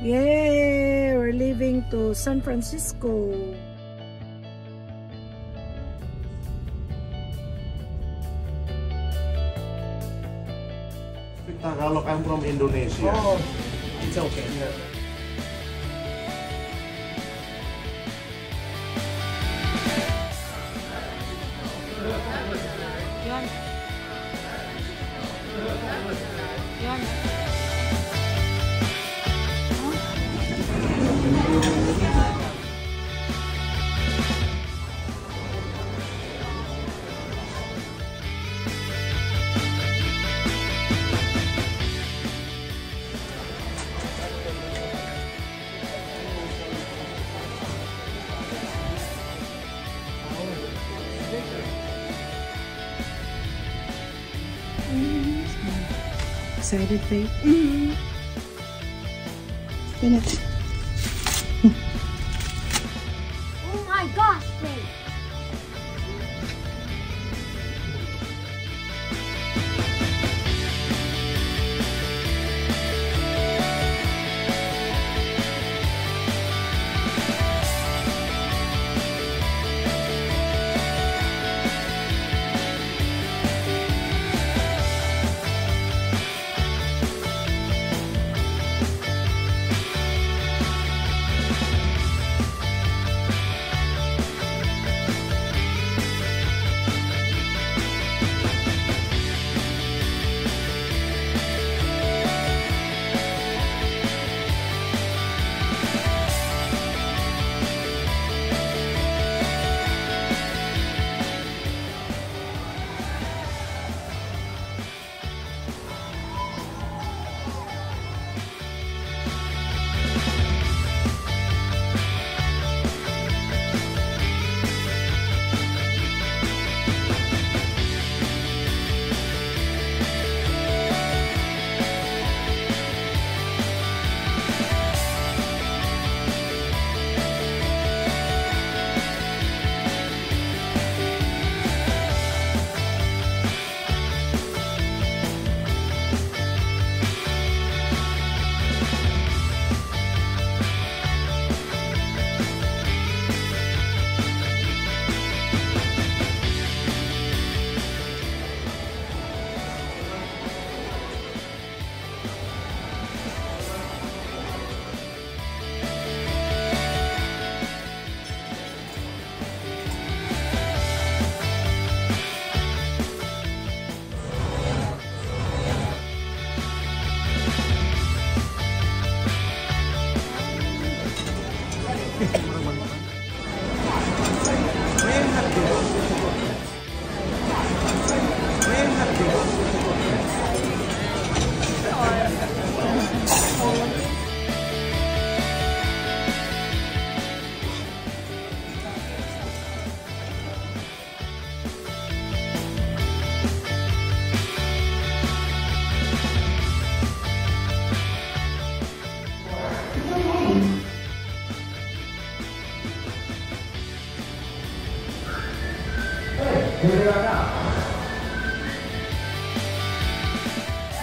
Yay! We're leaving to San Francisco. Speak Tagalog. I'm from Indonesia. Oh, it's okay. Yan. Yan. Excited, face. Mm-hmm. Finish.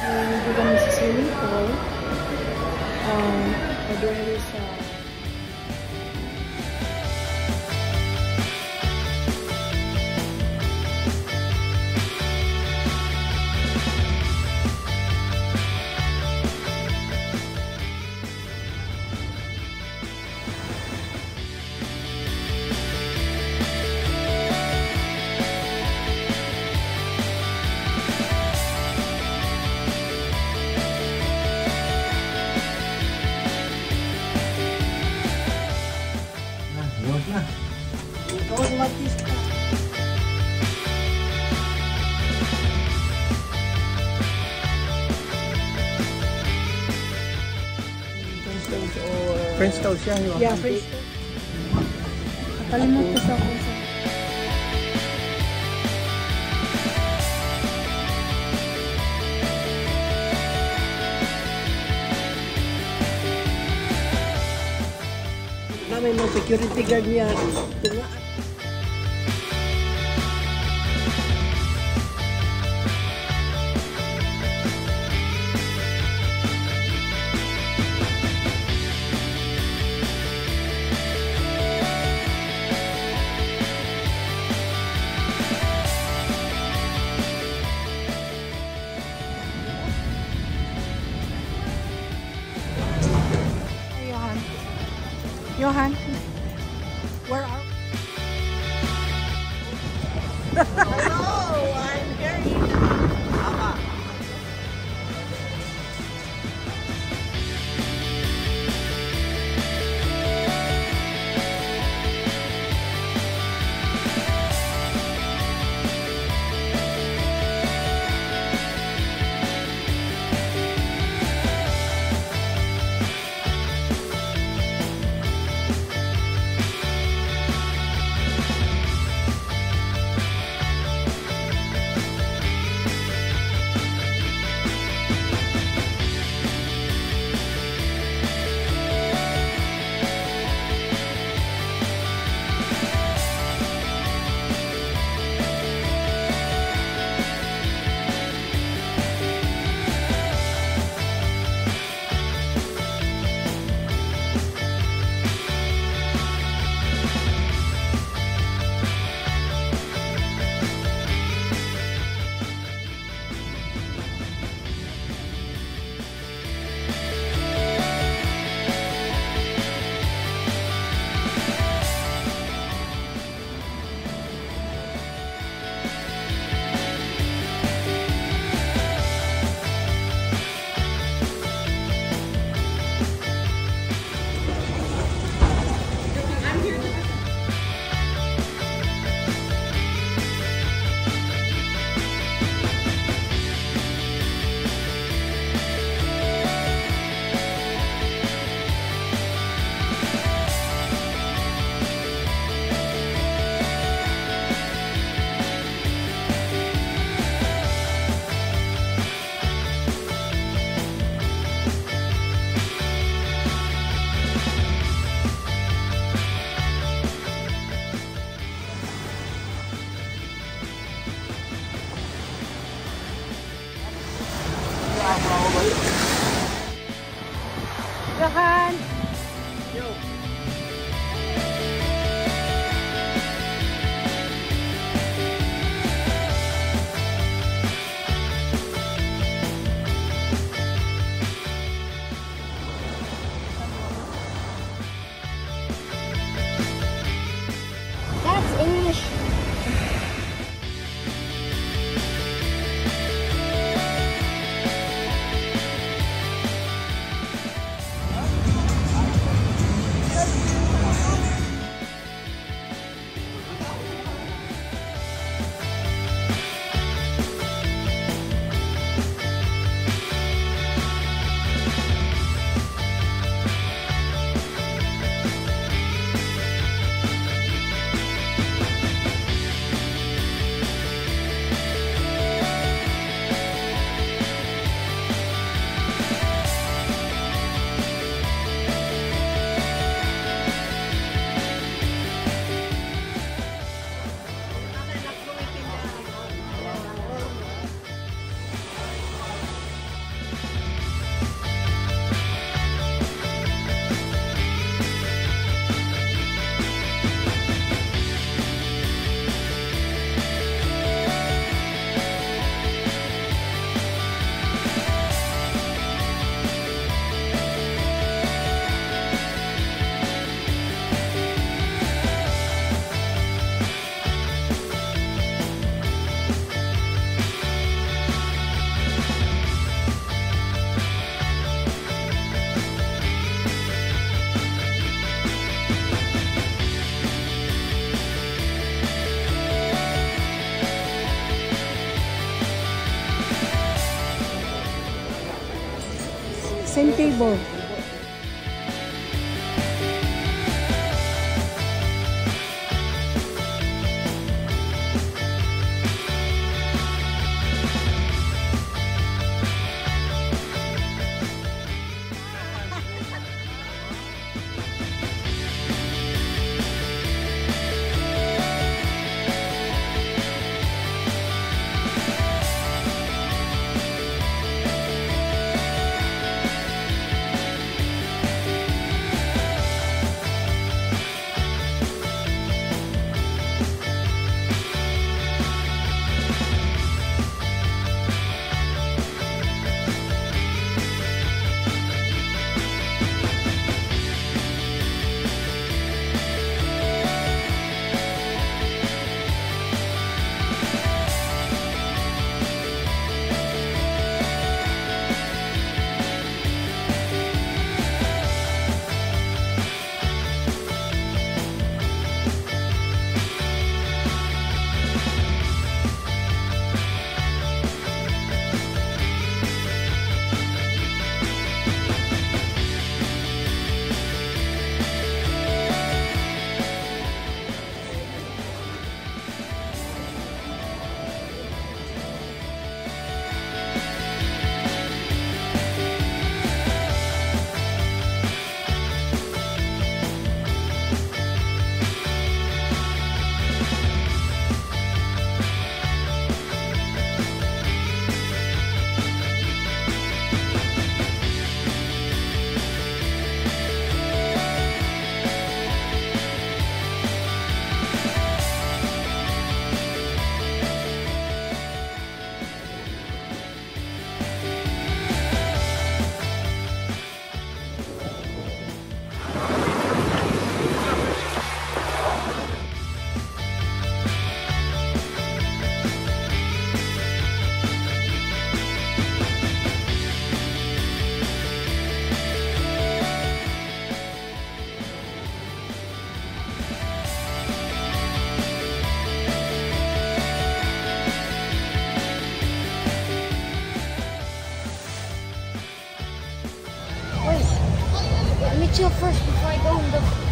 Nandito kami sa swimming pool. Um, nag-ready sa... Nah, French toast siya. yung Yeah, French toast. Nakalimutan ko sa kung sa... Namin mga security guard niya. That's table. Chill first before I go in the.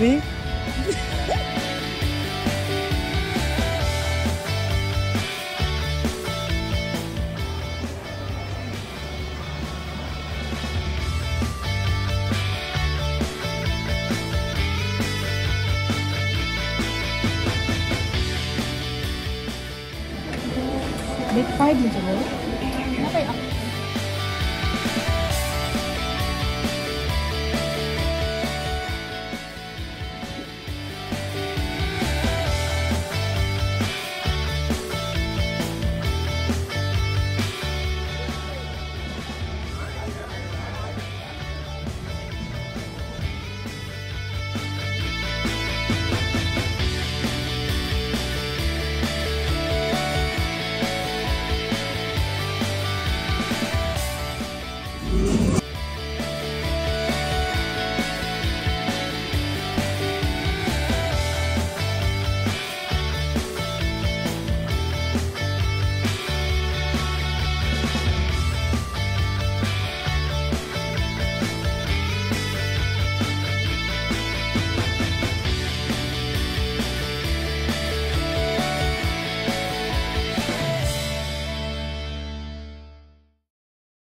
Bang. Hindi. Five?